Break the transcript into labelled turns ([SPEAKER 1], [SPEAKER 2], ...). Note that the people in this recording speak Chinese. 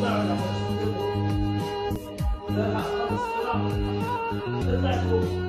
[SPEAKER 1] 再两个十五，再看二十个，人在数。